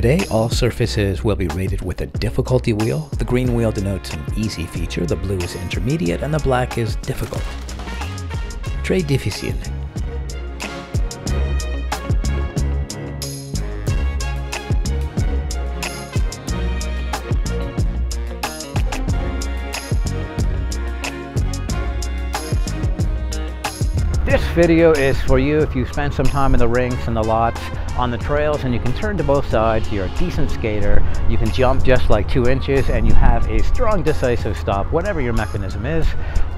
Today, all surfaces will be rated with a difficulty wheel. The green wheel denotes an easy feature, the blue is intermediate, and the black is difficult. Très difficile. This video is for you if you spend some time in the rinks and the lots on the trails and you can turn to both sides, you're a decent skater, you can jump just like two inches and you have a strong decisive stop, whatever your mechanism is,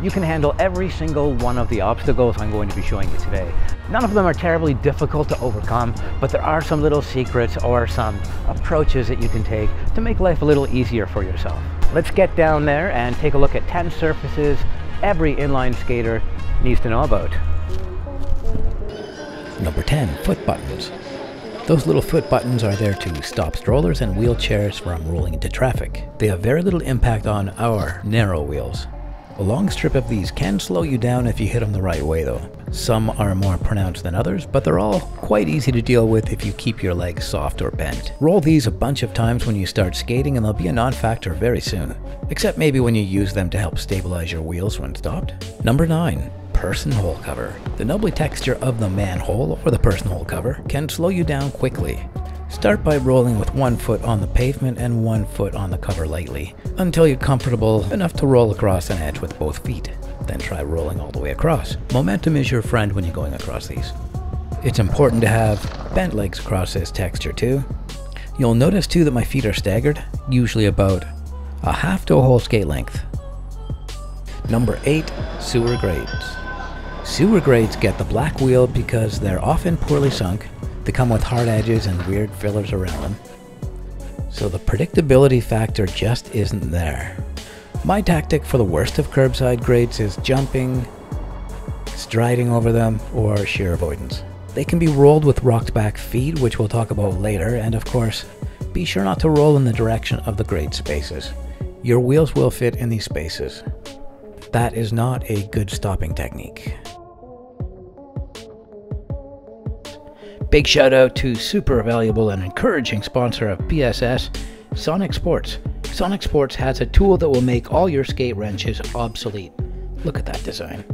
you can handle every single one of the obstacles I'm going to be showing you today. None of them are terribly difficult to overcome, but there are some little secrets or some approaches that you can take to make life a little easier for yourself. Let's get down there and take a look at 10 surfaces every inline skater needs to know about. Number 10, foot buttons. Those little foot buttons are there to stop strollers and wheelchairs from rolling into traffic. They have very little impact on our narrow wheels. A long strip of these can slow you down if you hit them the right way though. Some are more pronounced than others, but they're all quite easy to deal with if you keep your legs soft or bent. Roll these a bunch of times when you start skating and they'll be a non-factor very soon. Except maybe when you use them to help stabilize your wheels when stopped. Number 9 person hole cover. The knobbly texture of the manhole or the person hole cover can slow you down quickly. Start by rolling with one foot on the pavement and one foot on the cover lightly, until you're comfortable enough to roll across an edge with both feet. Then try rolling all the way across. Momentum is your friend when you're going across these. It's important to have bent legs across this texture too. You'll notice too that my feet are staggered, usually about a half to a whole skate length. Number 8. Sewer Grates Sewer grates get the black wheel because they're often poorly sunk, they come with hard edges and weird fillers around them. So the predictability factor just isn't there. My tactic for the worst of curbside grates is jumping, striding over them, or sheer avoidance. They can be rolled with rocked back feet, which we'll talk about later, and of course, be sure not to roll in the direction of the grate spaces. Your wheels will fit in these spaces. That is not a good stopping technique. Big shout out to super valuable and encouraging sponsor of BSS, Sonic Sports. Sonic Sports has a tool that will make all your skate wrenches obsolete. Look at that design.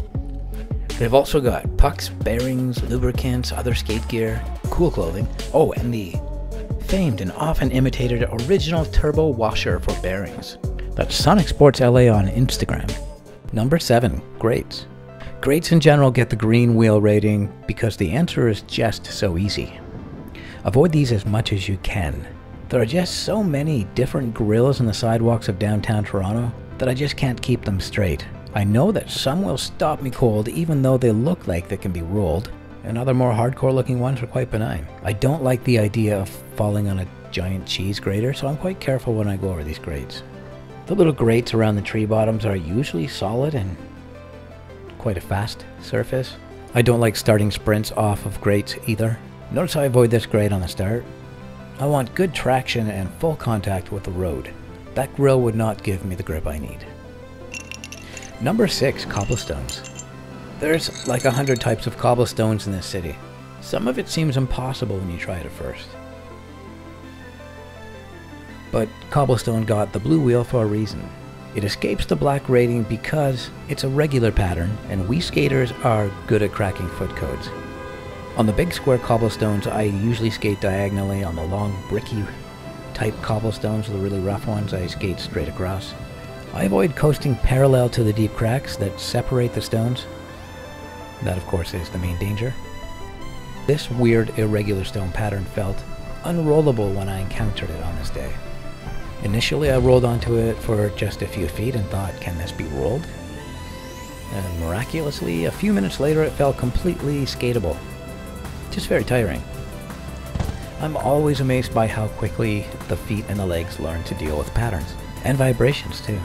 They've also got pucks, bearings, lubricants, other skate gear, cool clothing. Oh, and the famed and often imitated original turbo washer for bearings. That's Sonic Sports LA on Instagram. Number 7. Grates. Grates in general get the green wheel rating because the answer is just so easy. Avoid these as much as you can. There are just so many different grills in the sidewalks of downtown Toronto that I just can't keep them straight. I know that some will stop me cold even though they look like they can be rolled, and other more hardcore looking ones are quite benign. I don't like the idea of falling on a giant cheese grater, so I'm quite careful when I go over these grates. The little grates around the tree bottoms are usually solid and quite a fast surface. I don't like starting sprints off of grates either. Notice how I avoid this grate on the start. I want good traction and full contact with the road. That grill would not give me the grip I need. Number 6. Cobblestones. There's like a hundred types of cobblestones in this city. Some of it seems impossible when you try it at first. But cobblestone got the blue wheel for a reason. It escapes the black rating because it's a regular pattern and we skaters are good at cracking foot codes. On the big square cobblestones I usually skate diagonally, on the long bricky type cobblestones, the really rough ones, I skate straight across. I avoid coasting parallel to the deep cracks that separate the stones. That of course is the main danger. This weird irregular stone pattern felt unrollable when I encountered it on this day. Initially, I rolled onto it for just a few feet and thought, can this be rolled? And miraculously, a few minutes later, it felt completely skatable. Just very tiring. I'm always amazed by how quickly the feet and the legs learn to deal with patterns, and vibrations too.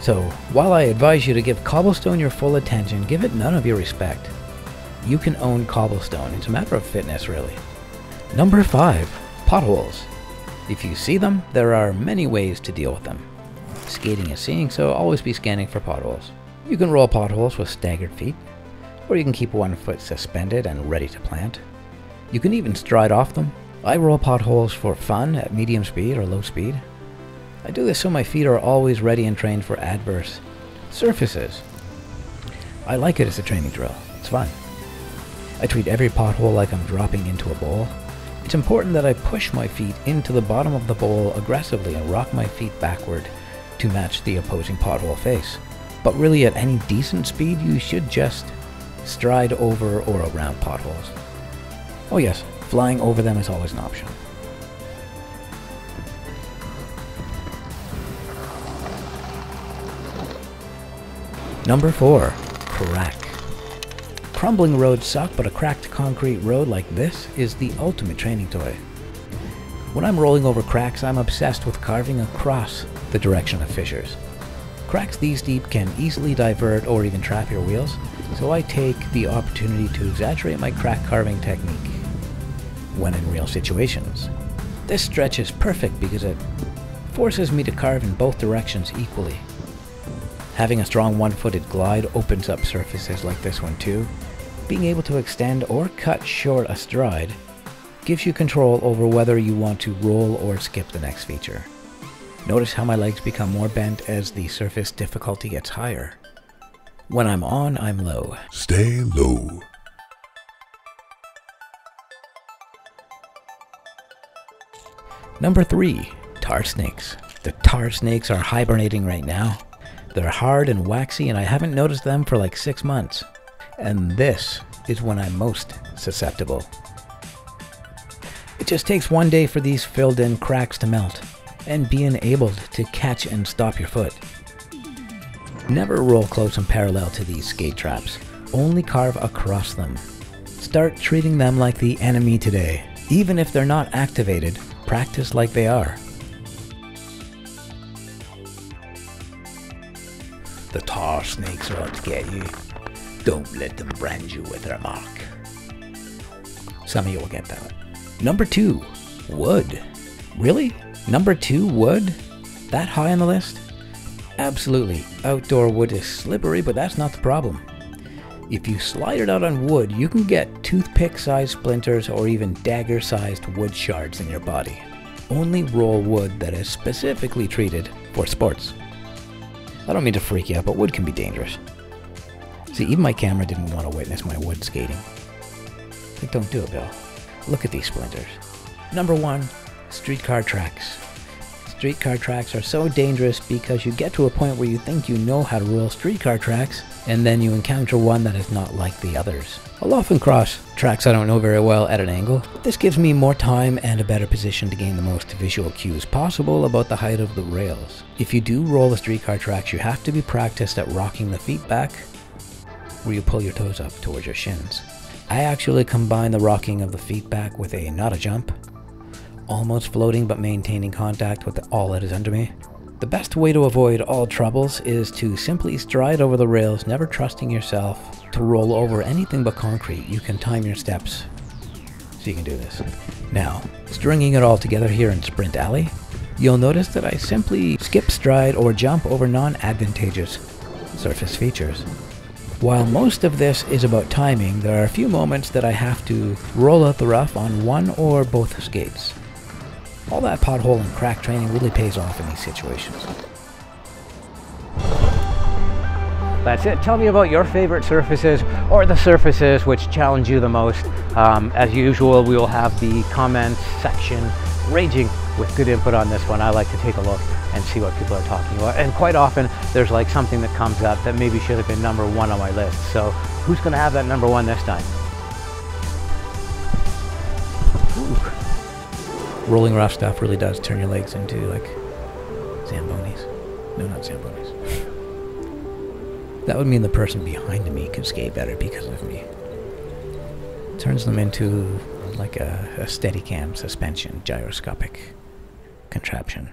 So, while I advise you to give cobblestone your full attention, give it none of your respect. You can own cobblestone, it's a matter of fitness really. Number 5. Potholes. If you see them, there are many ways to deal with them. Skating is seeing, so always be scanning for potholes. You can roll potholes with staggered feet, or you can keep one foot suspended and ready to plant. You can even stride off them, I roll potholes for fun at medium speed or low speed. I do this so my feet are always ready and trained for adverse surfaces. I like it as a training drill. It's fun. I treat every pothole like I'm dropping into a bowl. It's important that I push my feet into the bottom of the bowl aggressively and rock my feet backward to match the opposing pothole face. But really at any decent speed you should just stride over or around potholes. Oh yes, flying over them is always an option. Number 4. Crack. Crumbling roads suck, but a cracked concrete road like this is the ultimate training toy. When I'm rolling over cracks, I'm obsessed with carving across the direction of fissures. Cracks these deep can easily divert or even trap your wheels, so I take the opportunity to exaggerate my crack carving technique when in real situations. This stretch is perfect because it forces me to carve in both directions equally. Having a strong one-footed glide opens up surfaces like this one too, being able to extend or cut short a stride gives you control over whether you want to roll or skip the next feature. Notice how my legs become more bent as the surface difficulty gets higher. When I'm on, I'm low. Stay low. Number 3. Tar snakes. The tar snakes are hibernating right now. They're hard and waxy and I haven't noticed them for like 6 months and this is when I'm most susceptible. It just takes one day for these filled in cracks to melt, and be enabled to catch and stop your foot. Never roll close and parallel to these skate traps, only carve across them. Start treating them like the enemy today. Even if they're not activated, practice like they are. The tar snakes are out to get you. Don't let them brand you with their mark. Some of you will get that. Number two, wood. Really? Number two, wood? That high on the list? Absolutely. Outdoor wood is slippery, but that's not the problem. If you slide it out on wood, you can get toothpick sized splinters or even dagger sized wood shards in your body. Only roll wood that is specifically treated for sports. I don't mean to freak you out, but wood can be dangerous. See, even my camera didn't want to witness my wood skating. Like, don't do it, Bill. Look at these splinters. Number one, streetcar tracks. Streetcar tracks are so dangerous because you get to a point where you think you know how to roll streetcar tracks, and then you encounter one that is not like the others. I'll often cross tracks I don't know very well at an angle. This gives me more time and a better position to gain the most visual cues possible about the height of the rails. If you do roll the streetcar tracks, you have to be practiced at rocking the feet back where you pull your toes up towards your shins. I actually combine the rocking of the feet back with a not a jump, almost floating but maintaining contact with all that is under me. The best way to avoid all troubles is to simply stride over the rails, never trusting yourself to roll over anything but concrete. You can time your steps so you can do this. Now, stringing it all together here in Sprint Alley, you'll notice that I simply skip stride or jump over non-advantageous surface features. While most of this is about timing, there are a few moments that I have to roll out the rough on one or both skates. All that pothole and crack training really pays off in these situations. That's it. Tell me about your favorite surfaces or the surfaces which challenge you the most. Um, as usual, we will have the comments section raging with good input on this one. I like to take a look and see what people are talking about. And quite often there's like something that comes up that maybe should have been number one on my list. So who's going to have that number one this time? Ooh. Rolling rough stuff really does turn your legs into like Zambonis. No, not Zambonis. that would mean the person behind me could skate better because of me. Turns them into like a, a Steadicam suspension gyroscopic contraption.